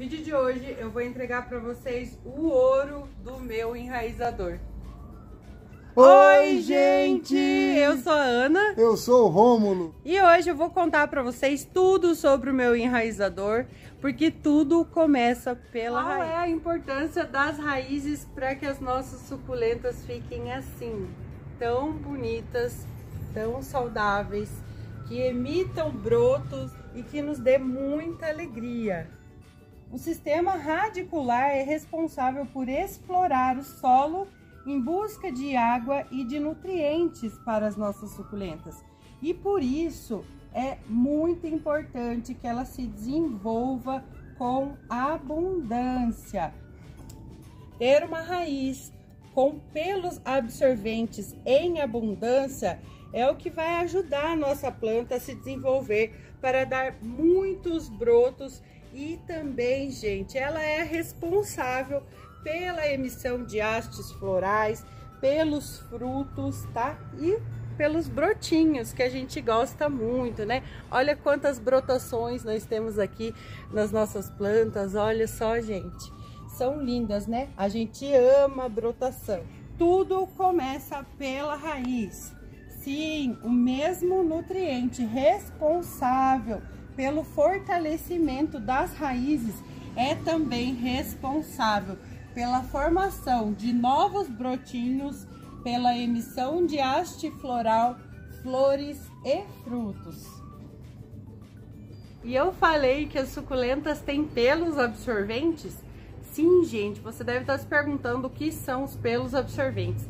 vídeo de hoje eu vou entregar para vocês o ouro do meu enraizador. Oi, gente! Eu sou a Ana. Eu sou o Rômulo. E hoje eu vou contar para vocês tudo sobre o meu enraizador, porque tudo começa pela Qual raiz. é a importância das raízes para que as nossas suculentas fiquem assim, tão bonitas, tão saudáveis, que emitam brotos e que nos dê muita alegria. O sistema radicular é responsável por explorar o solo em busca de água e de nutrientes para as nossas suculentas. E por isso é muito importante que ela se desenvolva com abundância. Ter uma raiz com pelos absorventes em abundância é o que vai ajudar a nossa planta a se desenvolver para dar muitos brotos e também, gente, ela é responsável pela emissão de hastes florais, pelos frutos, tá? E pelos brotinhos, que a gente gosta muito, né? Olha quantas brotações nós temos aqui nas nossas plantas, olha só, gente. São lindas, né? A gente ama a brotação. Tudo começa pela raiz. Sim, o mesmo nutriente responsável pelo fortalecimento das raízes é também responsável pela formação de novos brotinhos, pela emissão de haste floral, flores e frutos. E eu falei que as suculentas têm pelos absorventes? Sim, gente, você deve estar se perguntando o que são os pelos absorventes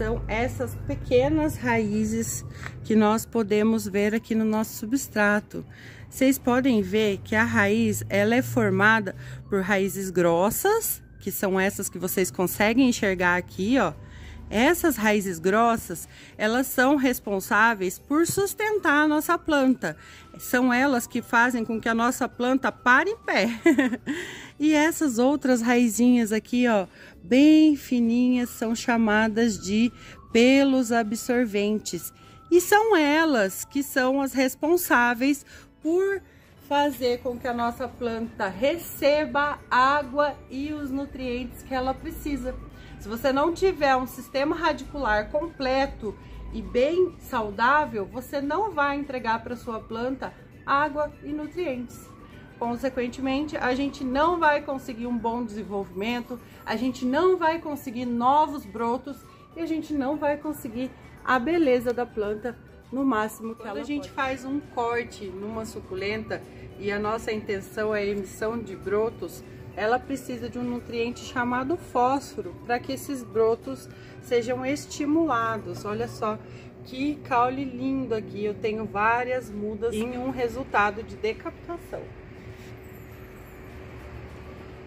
são essas pequenas raízes que nós podemos ver aqui no nosso substrato. Vocês podem ver que a raiz ela é formada por raízes grossas, que são essas que vocês conseguem enxergar aqui, ó. Essas raízes grossas, elas são responsáveis por sustentar a nossa planta. São elas que fazem com que a nossa planta pare em pé. e essas outras raizinhas aqui, ó, bem fininhas, são chamadas de pelos absorventes. E são elas que são as responsáveis por fazer com que a nossa planta receba água e os nutrientes que ela precisa. Se você não tiver um sistema radicular completo e bem saudável, você não vai entregar para sua planta água e nutrientes. Consequentemente, a gente não vai conseguir um bom desenvolvimento, a gente não vai conseguir novos brotos e a gente não vai conseguir a beleza da planta no máximo que Quando ela a gente pode. faz um corte numa suculenta e a nossa intenção é a emissão de brotos, ela precisa de um nutriente chamado fósforo para que esses brotos sejam estimulados. Olha só que caule lindo aqui, eu tenho várias mudas em um resultado de decapitação.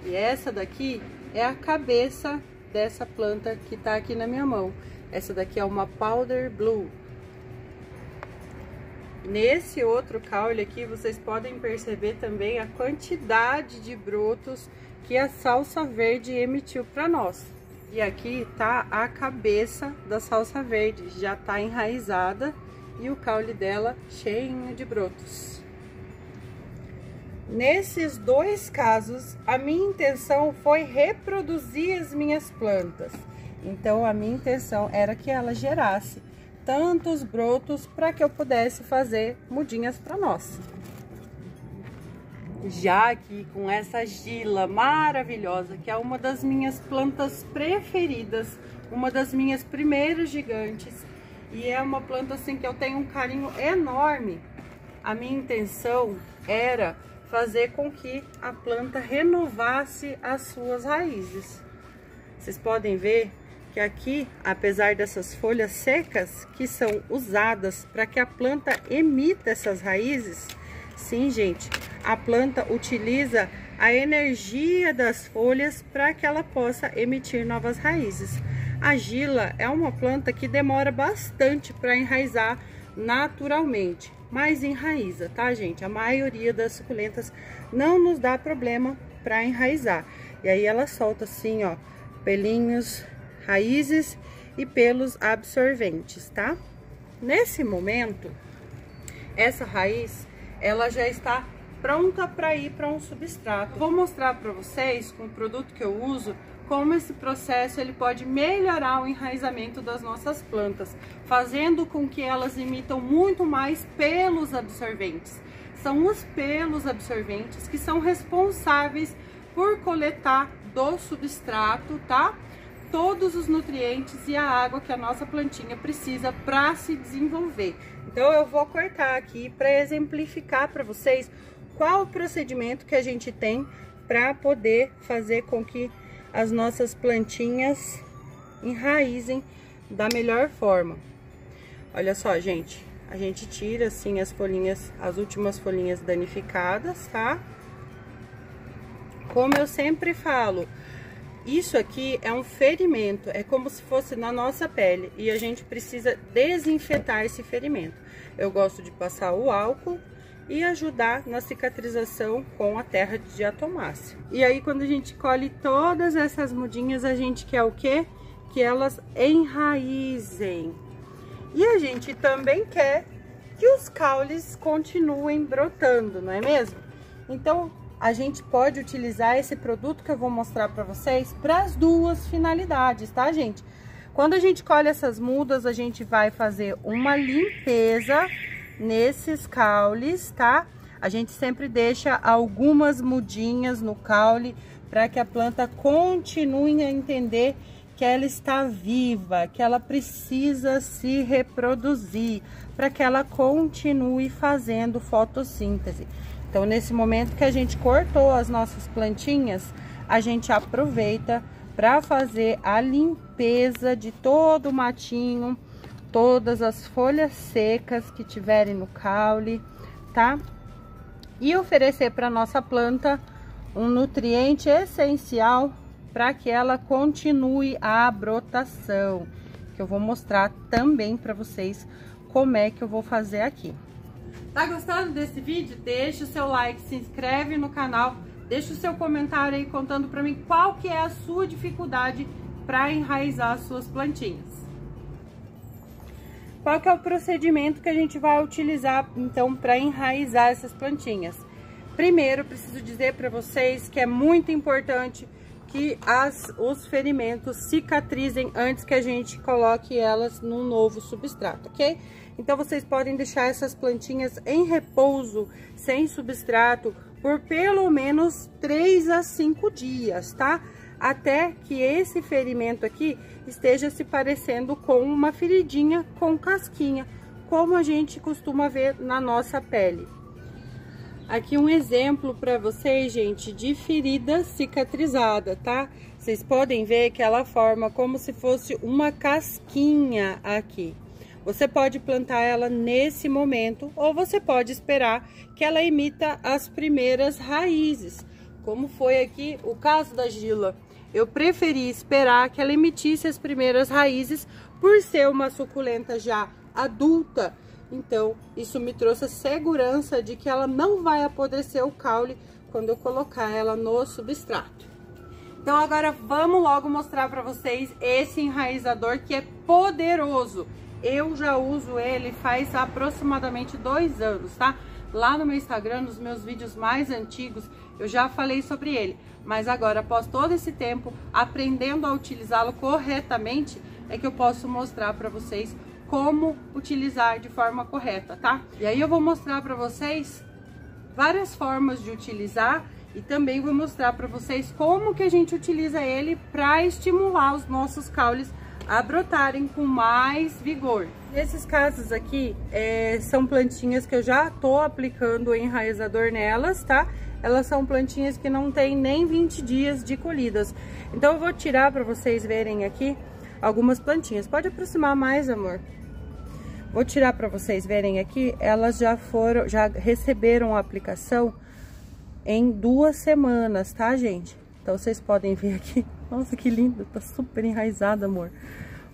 E essa daqui é a cabeça dessa planta que tá aqui na minha mão. Essa daqui é uma Powder Blue. Nesse outro caule aqui, vocês podem perceber também a quantidade de brotos que a salsa verde emitiu para nós. E aqui tá a cabeça da salsa verde, já tá enraizada e o caule dela cheio de brotos. Nesses dois casos, a minha intenção foi reproduzir as minhas plantas. Então, a minha intenção era que ela gerasse tantos brotos para que eu pudesse fazer mudinhas para nós. Já aqui com essa gila maravilhosa, que é uma das minhas plantas preferidas, uma das minhas primeiras gigantes, e é uma planta assim que eu tenho um carinho enorme. A minha intenção era fazer com que a planta renovasse as suas raízes. Vocês podem ver que aqui, apesar dessas folhas secas que são usadas para que a planta emita essas raízes, sim, gente, a planta utiliza a energia das folhas para que ela possa emitir novas raízes. A gila é uma planta que demora bastante para enraizar naturalmente, mas enraiza, tá, gente? A maioria das suculentas não nos dá problema para enraizar. E aí ela solta assim, ó, pelinhos raízes e pelos absorventes, tá? Nesse momento, essa raiz, ela já está pronta para ir para um substrato. Vou mostrar para vocês com o produto que eu uso como esse processo ele pode melhorar o enraizamento das nossas plantas, fazendo com que elas emitam muito mais pelos absorventes. São os pelos absorventes que são responsáveis por coletar do substrato, tá? Todos os nutrientes e a água que a nossa plantinha precisa para se desenvolver. Então eu vou cortar aqui para exemplificar para vocês qual o procedimento que a gente tem para poder fazer com que as nossas plantinhas enraizem da melhor forma. Olha só, gente, a gente tira assim as folhinhas, as últimas folhinhas danificadas, tá? Como eu sempre falo, isso aqui é um ferimento, é como se fosse na nossa pele e a gente precisa desinfetar esse ferimento. Eu gosto de passar o álcool e ajudar na cicatrização com a terra de diatomácea. E aí quando a gente colhe todas essas mudinhas, a gente quer o quê? Que elas enraizem. E a gente também quer que os caules continuem brotando, não é mesmo? Então, a gente pode utilizar esse produto que eu vou mostrar para vocês para as duas finalidades, tá, gente? Quando a gente colhe essas mudas, a gente vai fazer uma limpeza nesses caules, tá? A gente sempre deixa algumas mudinhas no caule para que a planta continue a entender que ela está viva, que ela precisa se reproduzir, para que ela continue fazendo fotossíntese. Então, nesse momento que a gente cortou as nossas plantinhas, a gente aproveita para fazer a limpeza de todo o matinho, todas as folhas secas que tiverem no caule, tá? E oferecer para nossa planta um nutriente essencial para que ela continue a brotação, que eu vou mostrar também para vocês como é que eu vou fazer aqui. Tá gostando desse vídeo? Deixa o seu like, se inscreve no canal, deixa o seu comentário aí contando para mim qual que é a sua dificuldade para enraizar as suas plantinhas. Qual que é o procedimento que a gente vai utilizar, então, para enraizar essas plantinhas? Primeiro, preciso dizer para vocês que é muito importante que as, os ferimentos cicatrizem antes que a gente coloque elas num novo substrato, ok? Então, vocês podem deixar essas plantinhas em repouso, sem substrato, por pelo menos 3 a 5 dias, tá? até que esse ferimento aqui esteja se parecendo com uma feridinha com casquinha, como a gente costuma ver na nossa pele. Aqui um exemplo para vocês, gente, de ferida cicatrizada, tá? Vocês podem ver que ela forma como se fosse uma casquinha aqui. Você pode plantar ela nesse momento ou você pode esperar que ela emita as primeiras raízes, como foi aqui o caso da Gila eu preferi esperar que ela emitisse as primeiras raízes por ser uma suculenta já adulta. Então, isso me trouxe a segurança de que ela não vai apodrecer o caule quando eu colocar ela no substrato. Então, agora vamos logo mostrar para vocês esse enraizador que é poderoso. Eu já uso ele faz aproximadamente dois anos, tá? Lá no meu Instagram, nos meus vídeos mais antigos, eu já falei sobre ele. Mas agora, após todo esse tempo, aprendendo a utilizá-lo corretamente, é que eu posso mostrar para vocês como utilizar de forma correta, tá? E aí eu vou mostrar para vocês várias formas de utilizar e também vou mostrar para vocês como que a gente utiliza ele para estimular os nossos caules a brotarem com mais vigor. Nesses casos aqui, é, são plantinhas que eu já tô aplicando o enraizador nelas, tá? Elas são plantinhas que não tem nem 20 dias de colhidas. Então eu vou tirar para vocês verem aqui algumas plantinhas. Pode aproximar mais, amor. Vou tirar para vocês verem aqui, elas já foram, já receberam a aplicação em duas semanas, tá, gente? Então vocês podem ver aqui. Nossa, que lindo, tá super enraizado, amor.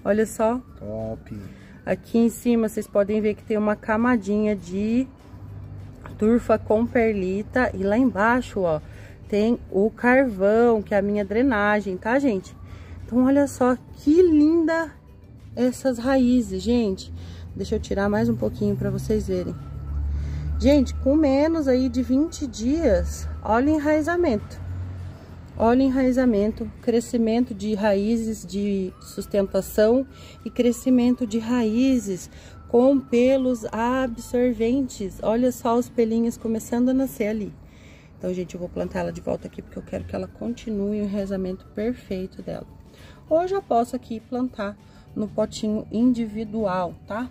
Olha só. Top. Aqui em cima vocês podem ver que tem uma camadinha de turfa com perlita. E lá embaixo, ó, tem o carvão, que é a minha drenagem, tá, gente? Então, olha só que linda essas raízes, gente. Deixa eu tirar mais um pouquinho para vocês verem. Gente, com menos aí de 20 dias, olha o enraizamento. Olha o enraizamento, crescimento de raízes de sustentação e crescimento de raízes com pelos absorventes. Olha só os pelinhos começando a nascer ali. Então, gente, eu vou plantar ela de volta aqui porque eu quero que ela continue o enraizamento perfeito dela. Ou já posso aqui plantar no potinho individual, tá?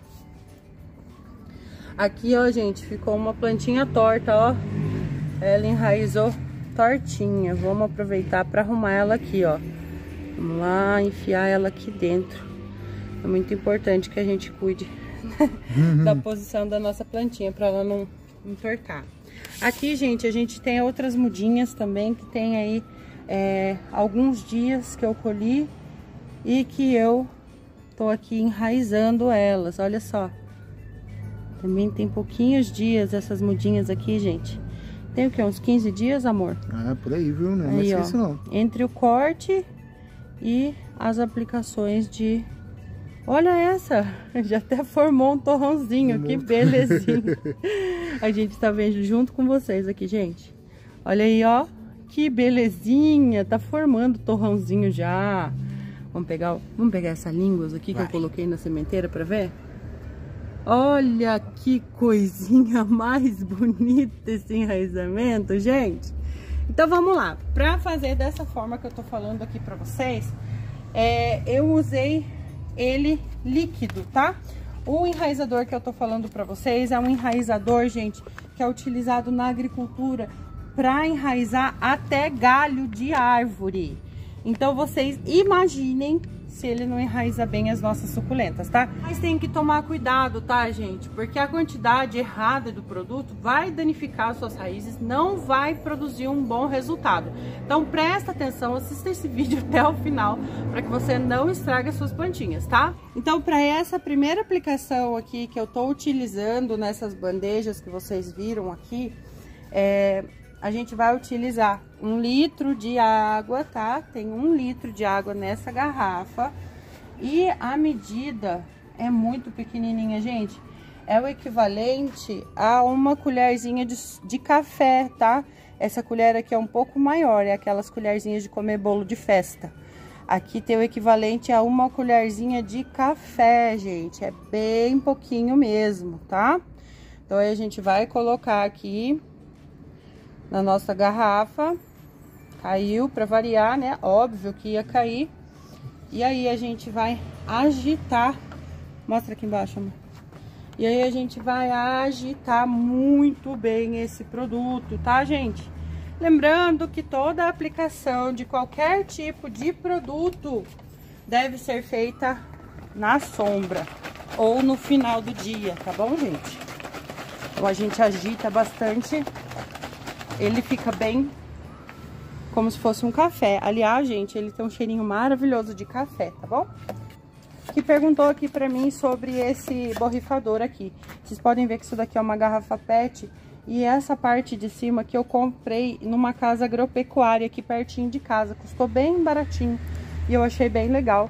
Aqui, ó, gente, ficou uma plantinha torta, ó. Ela enraizou tortinha. Vamos aproveitar para arrumar ela aqui, ó. Vamos lá, enfiar ela aqui dentro. É muito importante que a gente cuide uhum. da posição da nossa plantinha para ela não entortar. Aqui, gente, a gente tem outras mudinhas também que tem aí é, alguns dias que eu colhi e que eu tô aqui enraizando elas. Olha só. Também tem pouquinhos dias essas mudinhas aqui, gente. Tem o que? Uns 15 dias, amor? Ah, por aí, viu? Não é aí, isso não. Entre o corte e as aplicações de... Olha essa! Já até formou um torrãozinho, que belezinha. A gente tá vendo junto com vocês aqui, gente. Olha aí, ó. Que belezinha! Tá formando torrãozinho já. Vamos pegar, vamos pegar essa língua aqui Vai. que eu coloquei na sementeira para ver? Olha que coisinha mais bonita esse enraizamento, gente. Então vamos lá. Para fazer dessa forma que eu tô falando aqui para vocês, é, eu usei ele líquido, tá? O enraizador que eu tô falando para vocês é um enraizador, gente, que é utilizado na agricultura para enraizar até galho de árvore. Então vocês imaginem se ele não enraiza bem as nossas suculentas, tá? Mas tem que tomar cuidado, tá, gente? Porque a quantidade errada do produto vai danificar as suas raízes, não vai produzir um bom resultado. Então presta atenção, assista esse vídeo até o final, para que você não estrague as suas plantinhas, tá? Então para essa primeira aplicação aqui que eu tô utilizando nessas bandejas que vocês viram aqui, é, a gente vai utilizar um litro de água, tá? Tem um litro de água nessa garrafa. E a medida é muito pequenininha, gente. É o equivalente a uma colherzinha de, de café, tá? Essa colher aqui é um pouco maior, é aquelas colherzinhas de comer bolo de festa. Aqui tem o equivalente a uma colherzinha de café, gente. É bem pouquinho mesmo, tá? Então, aí a gente vai colocar aqui na nossa garrafa. Caiu para variar, né? Óbvio que ia cair. E aí a gente vai agitar. Mostra aqui embaixo, amor. E aí a gente vai agitar muito bem esse produto, tá, gente? Lembrando que toda aplicação de qualquer tipo de produto deve ser feita na sombra ou no final do dia, tá bom, gente? Então a gente agita bastante ele fica bem como se fosse um café. Aliás, gente, ele tem um cheirinho maravilhoso de café, tá bom? Que perguntou aqui pra mim sobre esse borrifador aqui. Vocês podem ver que isso daqui é uma garrafa PET. E essa parte de cima que eu comprei numa casa agropecuária aqui pertinho de casa. Custou bem baratinho. E eu achei bem legal.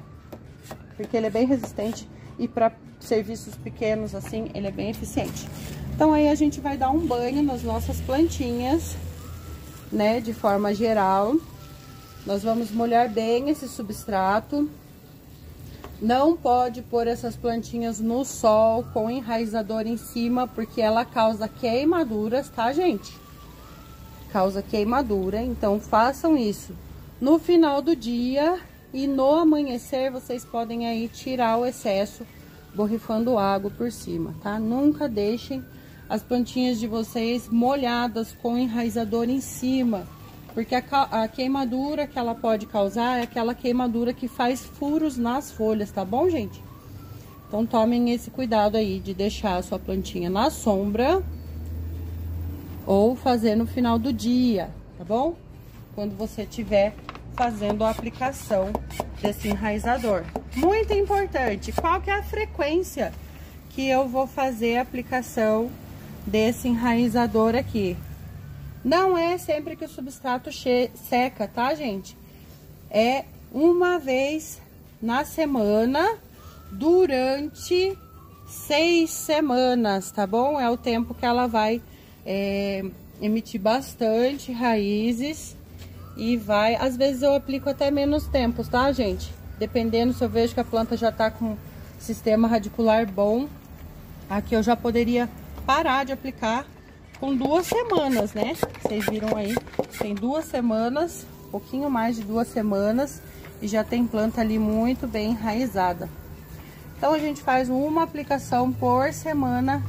Porque ele é bem resistente. E para serviços pequenos assim, ele é bem eficiente. Então aí a gente vai dar um banho nas nossas plantinhas, né, de forma geral. Nós vamos molhar bem esse substrato. Não pode pôr essas plantinhas no sol com enraizador em cima, porque ela causa queimaduras, tá, gente? Causa queimadura, então façam isso no final do dia e no amanhecer vocês podem aí tirar o excesso borrifando água por cima, tá? Nunca deixem as plantinhas de vocês molhadas com enraizador em cima. Porque a, a, queimadura que ela pode causar é aquela queimadura que faz furos nas folhas, tá bom, gente? Então tomem esse cuidado aí de deixar a sua plantinha na sombra ou fazer no final do dia, tá bom? Quando você estiver fazendo a aplicação desse enraizador. Muito importante, qual que é a frequência que eu vou fazer a aplicação desse enraizador aqui. Não é sempre que o substrato seca, tá, gente? É uma vez na semana durante seis semanas, tá bom? É o tempo que ela vai é, emitir bastante raízes e vai... Às vezes eu aplico até menos tempos, tá, gente? Dependendo se eu vejo que a planta já tá com sistema radicular bom, aqui eu já poderia parar de aplicar com duas semanas, né? Vocês viram aí, tem duas semanas, pouquinho mais de duas semanas e já tem planta ali muito bem enraizada. Então a gente faz uma aplicação por semana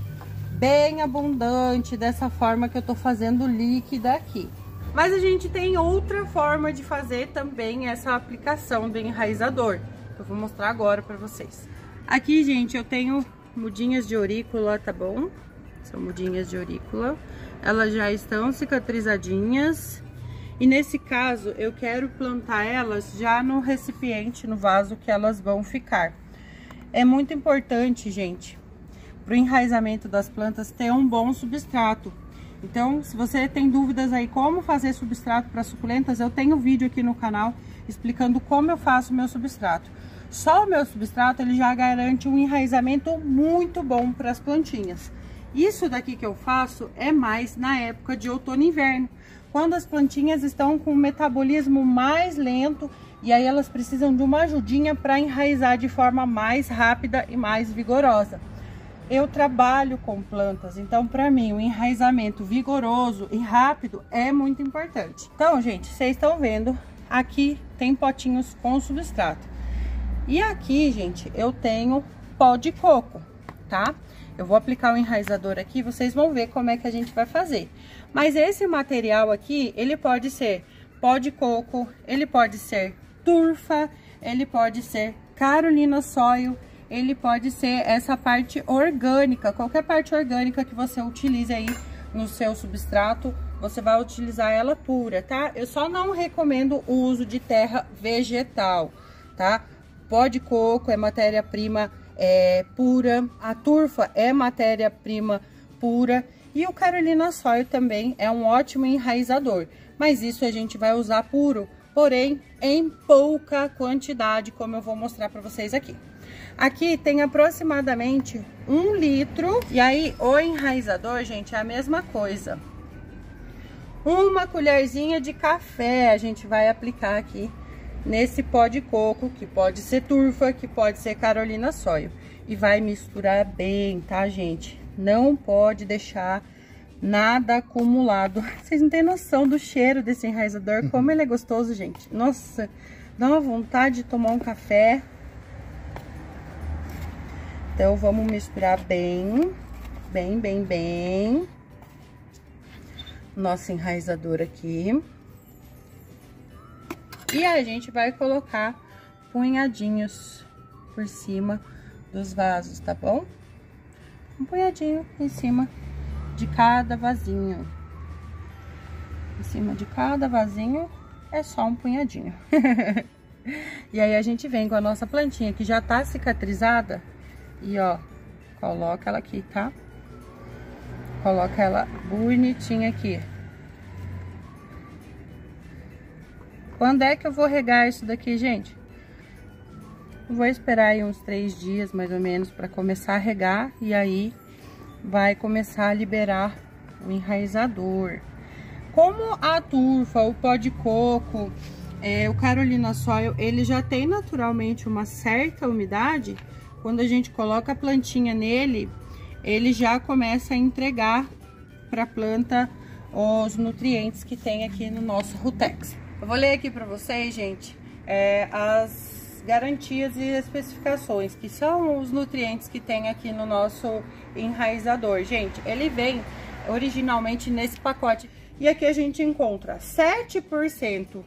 bem abundante, dessa forma que eu tô fazendo líquida aqui. Mas a gente tem outra forma de fazer também essa aplicação do enraizador, que eu vou mostrar agora para vocês. Aqui, gente, eu tenho mudinhas de aurícula, tá bom? São mudinhas de aurícula. Elas já estão cicatrizadinhas. E nesse caso, eu quero plantar elas já no recipiente, no vaso que elas vão ficar. É muito importante, gente, para o enraizamento das plantas ter um bom substrato. Então, se você tem dúvidas aí como fazer substrato para suculentas, eu tenho vídeo aqui no canal explicando como eu faço meu substrato. Só o meu substrato, ele já garante um enraizamento muito bom para as plantinhas. Isso daqui que eu faço é mais na época de outono e inverno, quando as plantinhas estão com o metabolismo mais lento e aí elas precisam de uma ajudinha para enraizar de forma mais rápida e mais vigorosa. Eu trabalho com plantas, então para mim o enraizamento vigoroso e rápido é muito importante. Então, gente, vocês estão vendo, aqui tem potinhos com substrato. E aqui, gente, eu tenho pó de coco, tá? Eu vou aplicar o enraizador aqui, vocês vão ver como é que a gente vai fazer. Mas esse material aqui, ele pode ser pó de coco, ele pode ser turfa, ele pode ser carolina soil, ele pode ser essa parte orgânica, qualquer parte orgânica que você utilize aí no seu substrato, você vai utilizar ela pura, tá? Eu só não recomendo o uso de terra vegetal, tá? Pó de coco é matéria-prima é, pura, a turfa é matéria-prima pura. E o Carolina Soil também é um ótimo enraizador, mas isso a gente vai usar puro, porém em pouca quantidade, como eu vou mostrar para vocês aqui. Aqui tem aproximadamente um litro, e aí o enraizador, gente, é a mesma coisa. Uma colherzinha de café a gente vai aplicar aqui nesse pó de coco, que pode ser turfa, que pode ser carolina soio. E vai misturar bem, tá, gente? Não pode deixar nada acumulado. Vocês não têm noção do cheiro desse enraizador, como ele é gostoso, gente. Nossa, dá uma vontade de tomar um café. Então, vamos misturar bem, bem, bem, bem. Nosso enraizador aqui. E a gente vai colocar punhadinhos por cima dos vasos, tá bom? Um punhadinho em cima de cada vasinho. Em cima de cada vasinho é só um punhadinho. e aí a gente vem com a nossa plantinha que já tá cicatrizada e ó, coloca ela aqui, tá? Coloca ela bonitinha aqui. Quando é que eu vou regar isso daqui, gente? Vou esperar aí uns três dias, mais ou menos, para começar a regar. E aí, vai começar a liberar o enraizador. Como a turfa, o pó de coco, é, o Carolina Soil, ele já tem naturalmente uma certa umidade, quando a gente coloca a plantinha nele, ele já começa a entregar para a planta os nutrientes que tem aqui no nosso Rutex. Eu vou ler aqui para vocês, gente, é, as garantias e especificações, que são os nutrientes que tem aqui no nosso enraizador. Gente, ele vem originalmente nesse pacote. E aqui a gente encontra 7%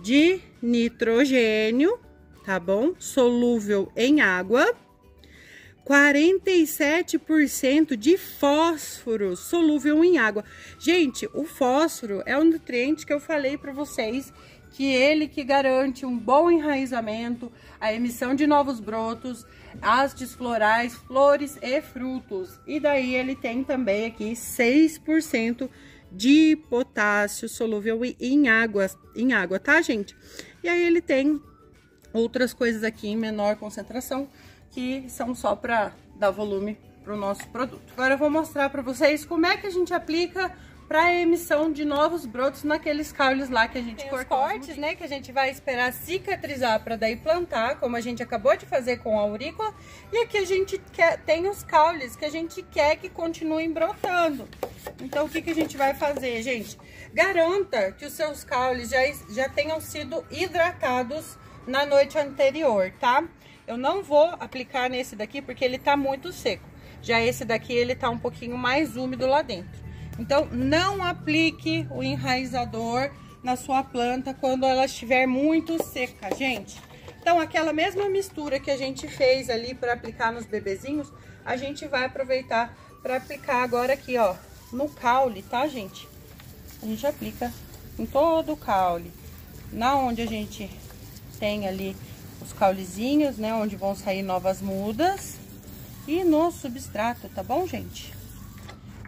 de nitrogênio, tá bom? Solúvel em água. 47% de fósforo solúvel em água. Gente, o fósforo é um nutriente que eu falei para vocês que ele que garante um bom enraizamento, a emissão de novos brotos, hastes florais, flores e frutos. E daí ele tem também aqui 6% de potássio solúvel em água, em água, tá, gente? E aí ele tem outras coisas aqui em menor concentração, que são só para dar volume para o nosso produto. Agora eu vou mostrar para vocês como é que a gente aplica para a emissão de novos brotos naqueles caules lá que a gente Tem cortou. Os cortes, né, que a gente vai esperar cicatrizar para daí plantar, como a gente acabou de fazer com a aurícula. E aqui a gente quer, tem os caules que a gente quer que continuem brotando. Então, o que, que a gente vai fazer, gente? Garanta que os seus caules já, já tenham sido hidratados na noite anterior, tá? Eu não vou aplicar nesse daqui porque ele tá muito seco. Já esse daqui, ele tá um pouquinho mais úmido lá dentro. Então, não aplique o enraizador na sua planta quando ela estiver muito seca, gente. Então, aquela mesma mistura que a gente fez ali para aplicar nos bebezinhos, a gente vai aproveitar para aplicar agora aqui, ó, no caule, tá, gente? A gente aplica em todo o caule. Na onde a gente tem ali os caulezinhos, né, onde vão sair novas mudas. E no substrato, tá bom, gente?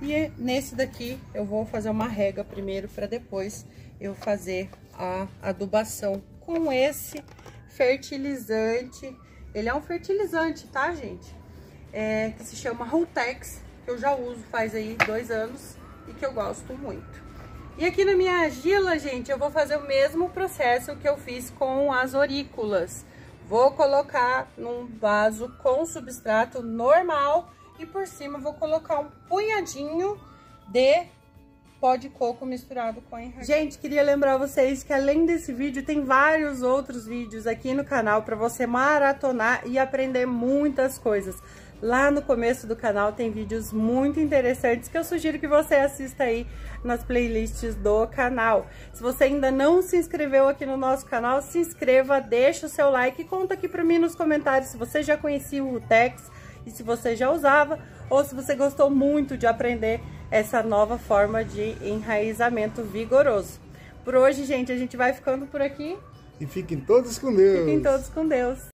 E nesse daqui eu vou fazer uma rega primeiro para depois eu fazer a adubação com esse fertilizante. Ele é um fertilizante, tá, gente? É, que se chama Rotex, que eu já uso faz aí dois anos e que eu gosto muito. E aqui na minha argila, gente, eu vou fazer o mesmo processo que eu fiz com as aurículas. Vou colocar num vaso com substrato normal e por cima vou colocar um punhadinho de pó de coco misturado com enraizado. Gente, queria lembrar vocês que além desse vídeo, tem vários outros vídeos aqui no canal para você maratonar e aprender muitas coisas. Lá no começo do canal tem vídeos muito interessantes que eu sugiro que você assista aí nas playlists do canal. Se você ainda não se inscreveu aqui no nosso canal, se inscreva, deixa o seu like e conta aqui para mim nos comentários se você já conhecia o Tex, e se você já usava ou se você gostou muito de aprender essa nova forma de enraizamento vigoroso. Por hoje, gente, a gente vai ficando por aqui. E fiquem todos com Deus. Fiquem todos com Deus.